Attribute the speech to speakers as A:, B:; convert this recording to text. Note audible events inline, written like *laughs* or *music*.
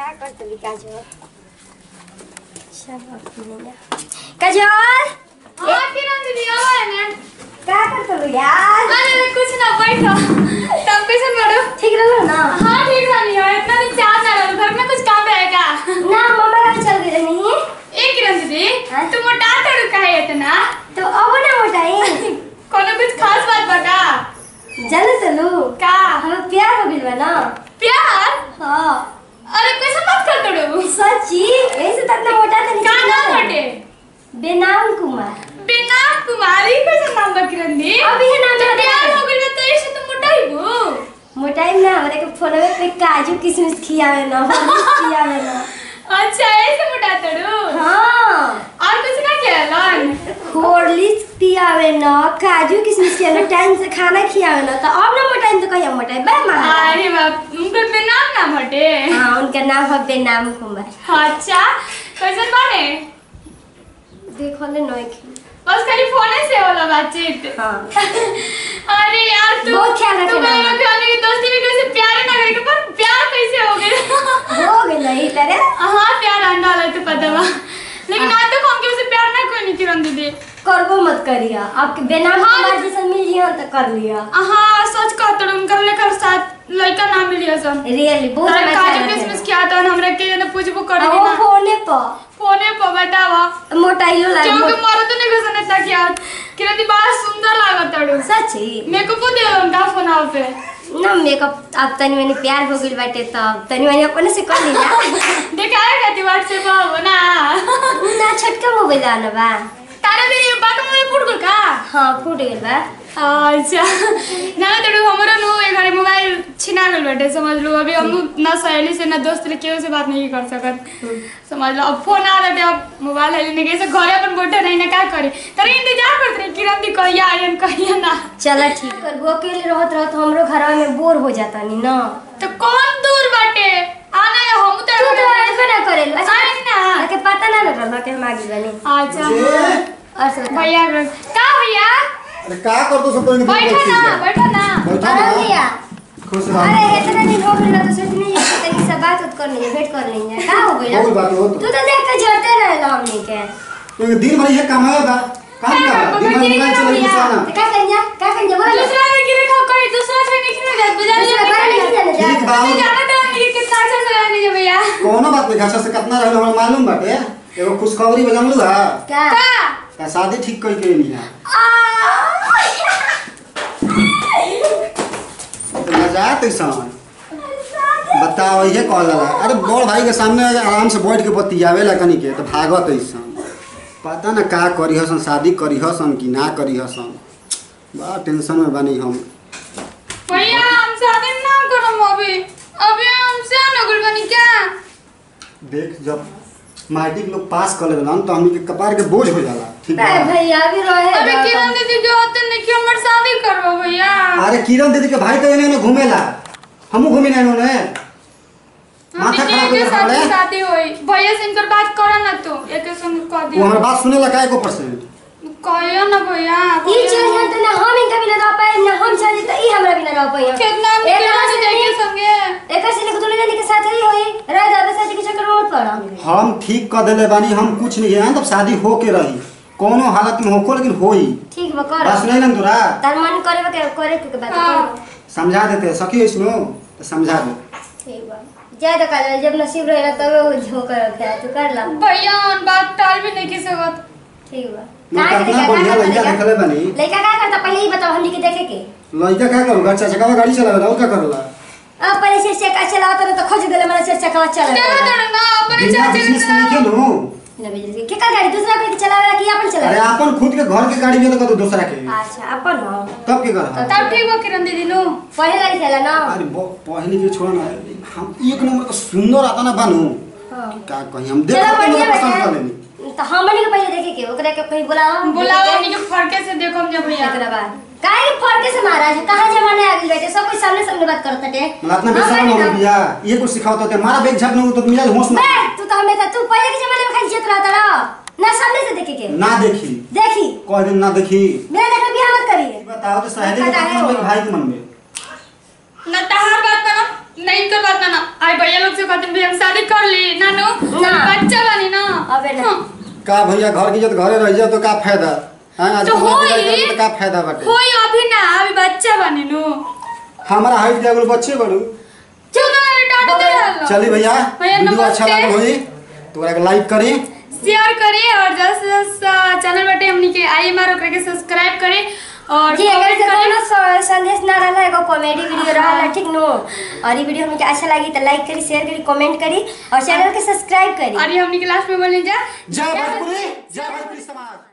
A: काय काजल चलो अपने काजल
B: हाँ किरण दीदी आवा ने
A: क्या करतलू यार।
B: अरे कुछ ना बैठो। तब कैसे बड़ो
A: ठीक रहलो ना।
B: हाँ ठीक बानी है इतना दिन चार ना रहो घर में कुछ काम रहेगा।
A: ना मम्मा का चल गई नहीं
B: ए किरण दीदी।
A: हाँ?
B: तुम मोटा तड़ू काहे इतना।
A: तो अब ना मोटाई *laughs*
B: कोनो कुछ खास बात बता।
A: जाने तलू
B: का?
A: हमें प्यार हो गइल ना
B: प्यार?
A: हाँ।
B: अरे कैसे बात कर हो
A: सच्ची ऐसे तक ना मोटा था
B: क्या नाम हटे
A: बेनाम कुमार।
B: बिना कुमारी कैसे नाम बा किरण दी
A: अभी है नाम
B: प्यार
A: दे।
B: हो। गइल तो ऐसे तो मोटा ही वो
A: मोटाई ना हमारे को फ़ोन पे काजू किशमिश है ना खियावे ना। *laughs*
B: अच्छा ऐसे मोटा तड़ू?
A: हाँ।
B: और कुछ ना खेलन
A: हॉर्लिक्स पियावे ना काजू किशमिश खियावे ना टाइम से खाना खियावे ना तो अब ना मोटाई तो कहिया मोटाई बे माँ।
B: अरे बाप उनका बेनाम नाम हटे
A: हाँ उनका नाम है बेनाम कुमार।
B: अच्छा कैसे बने
A: देखो ले नोई
B: बस खाली फ़ोन से होला बातचीत।
A: हाँ। *laughs*
B: अरे यार तू
A: बहुत ख्याल रखना
B: तू मेरे दोस्ती में कैसे प्यार ना करे पर प्यार कैसे हो गया
A: हो गई नहीं तेरे
B: हाँ प्यार तो बा लेकिन आज तक हम उसे प्यार ना कोई नहीं किरण दीदी।
A: करबो मत करिया। आपके बिना
B: हाँ।
A: जी जैसा मिल लिया तो कर लिया।
B: हाँ सच कहत कर ले कर साथ लड़का ना मिलिया सब।
A: रियली बहुत
B: मैं
A: अच्छा
B: काजू किसमिस किया तो हमरा के ना पूछबो करे ना
A: फोने पर
B: पर बतावा
A: मोटाइलो लागे
B: क्योंकि मारो तो नहीं घसने तक यार किरण दी बड़ा सुंदर लागत तड़ो
A: सच्ची?
B: मेकअप दे उनका फ़ोन आओ पे।
A: ना मेकअप अब तनी मनी प्यार हो गइल बाटे तब तनी मनी अपने से कर लिया देखा है
B: दिखाए खाती व्हाट्सएप पर ना?
A: ना छोटका मोबाइल आना बा।
B: तारा भी बात में फुट गल का?
A: हाँ फूट गइल बा।
B: अच्छा। ना तड़ो छिना गल बैठे समझ लो। अभी हम ना सहेली से ना दोस्त ले केहू से बात नहीं कर सकत। समझ लो। अब फ़ोन आ रहे अब मोबाइल है लेने कैसे घरे अपन बैठे नहीं ना क्या करे? तेरे इंतज़ार करते रहे किरण दी कहिया आयन कहिया ना।
A: चला ठीक कर वो अकेले रहत रहत हमरो घरवा में बोर हो जाता नी ना।
B: तो कौन दूर बाटे? आना या हम
A: तू तो
B: तो
A: ऐसे ना करेल अच्छा
B: आई ना।
A: के पता ना रहल के हम आगे बने।
B: अच्छा।
A: और सब
B: भैया का भैया?
C: अरे का कर दो सब तो
B: बैठो ना बैठो ना।
C: बैठो ना।
A: भैया।
C: खुश
A: अरे इतना दिन हो गइल तो सोचनी है तनी सब बात उत कर लीजिए भेंट कर लीजिए का हो गइल
C: हो बात, हो
A: तू
C: तो।
A: तो देख के जरते रहल हमनी के।
C: तो दिन भर ये कमाया बा काम कर दिन भर मोबाइल चला
B: भैया।
A: तो का करिया का करिया बोला
B: दूसरा में गिरे खाओ कोई दूसरा से नहीं खिला जात बुझा
A: दूसरा बार नहीं जाने जा
C: ठीक बा
B: तो जाना तो नहीं कितना अच्छा से रहने जो भैया।
C: कोनो बात नहीं अच्छा से कितना रहल हमरा मालूम बाटे एगो खुशखबरी बजामलू हा।
A: का
B: का
C: का शादी ठीक कई के नहीं है? तो मज़ा बताओ ये कॉल लगा? अरे बड़ भाई के सामने आराम से बैठ के बतियावे ला कनी के तो भागत ऐसन पता ना का करी हसन शादी करी हसन कि ना करी हसन बड़ा टेंशन में बनी हम।
B: भैया हम शादी ना करो अभी। अभी हमसे ना गुल बनी क्या?
C: देख जब माटी के लोग पास कर लेलन तो हमनी के कपार के बोझ हो जाला।
A: भैया अभी रहे
B: अभी किरण दीदी जो होते नहीं कि हमारे शादी करवा भैया।
C: अरे किरण दीदी के भाई तो एने घूमेला। हमहू घूमे ना ओने माथा खराब
B: के
C: हो।
B: शादी होई। भैया से इनकर बात करा ना तू एक संग कह
C: वो
B: दियो
C: बात सुने लगा एको परसेंट
B: कहियो ना भैया
A: ई चीज़ है तो ना हम इनका बिना रह पाए ना हम चली तो ई हमरा बिना रह पाए।
B: कितना
A: एक
B: किरण दीदी के संगे?
A: एक से लेके जाने के साथ ही होई। रह जावे शादी के चक्कर में मत पड़ा
C: हम ठीक कर देले बानी हम कुछ नहीं है तब शादी हो के रही। कोनो हालत में होको लेकिन होई।
A: ठीक बा कर।
C: बस नहीं ना तोरा।
A: तार मन करे के करे के बात
B: हाँ।
C: समझा देते सखी इसनो तो समझा दे।
A: ठीक बा। जाए तो जब नसीब रहेगा तब वो जो कर रखे तू कर ला।
B: भैया उन बात टाल भी नहीं की सकत
A: ठीक बा। का
C: कितना बढ़िया लड़का देखले बानी।
A: लड़का का करता? पहले ही बताओ हमनी के देखे के।
C: लड़का क्या करू? गाड़ी चचका गाड़ी चलावे और क्या करला?
A: अब पहले से चक्का चलाता ना तो खोज देले मैंने से चक्का चला
B: चलो ना अपने
C: बिना
B: चाचा
C: बिज़नेस
B: के
C: के
A: बिजली के का गाड़ी दूसरा कोई चलावे कि अपन
C: अरे अपन खुद के घर के गाड़ी में तो दूसरा के।
A: अच्छा अपन हो।
C: तब के कर?
B: तब ठीक हो किरण दीदी नु
A: पहले गाड़ी चला ना
C: अरे पहले के छोड़ ना हम एक नंबर का सुंदर आता ना बानू।
A: हाँ।
C: क्या कहीं हम देख के
A: बढ़िया
C: पसंद कर लेनी
A: तो हमनी के पहले के ओकरा के कहीं बुलाओ?
B: बुलावा के फड़के से देखो हम जब भैया
A: एकरा बाद काहे के फरके से महाराज? कहाँ जमाने आ गइल बेटे सब कोई सामने सामने बात करत टे
C: मतलब अपना बेशरम हो भैया। ये कुछ सिखाओ तो मारा बेग झक तो मिला होश में।
A: तू तो हमेशा तू पहले के जमाने में खाली जित रहता रहा। ना सामने से देखे के।
C: ना देखी।
A: देखी।
C: कह दिन ना देखी।
A: मेरा देखा बियाह मत करिए
C: बताओ तो सहेली के मन में भाई के मन में।
B: न तहार बात करो नहीं कर बात ना ना आई भैया लोग से कहते हैं भैया हम शादी कर ली। नानू
A: ना।
B: बच्चा बनी ना।
A: अबे ना।
C: का भैया घर की इज़्ज़त घरे रह जाए तो का फ़ायदा? हाँ आज
B: तो होई।
C: तो का फ़ायदा बाटे?
B: होई अभी ना अभी बच्चा बनी नु।
C: हमारा हाइट के बच्चे बड़ू।
B: चलो ना डांट दे हल्ला।
C: चली भैया वीडियो अच्छा
B: नमस्ते।
C: होई तो ओकरा के लाइक करी।
B: शेयर करिए और जल्द से जल्द चैनल बटे हमनी के आई मार ओकरा के सब्सक्राइब करी और
A: जी अगर से
B: करी।
A: संदेश ना रहला एगो कॉमेडी वीडियो रहला ठीक नो और ये वीडियो हमके अच्छा लगी तो लाइक करी शेयर करी कमेंट करी और चैनल के सब्सक्राइब करी।
B: और ये हमनी क्लास में बोले जा।
C: जय भोजपुरी जय भोजपुरी समाज।